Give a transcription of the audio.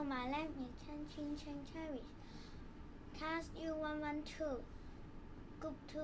Hello, my name is Chen Chin Chen Cherry. Cast U112. Group 2.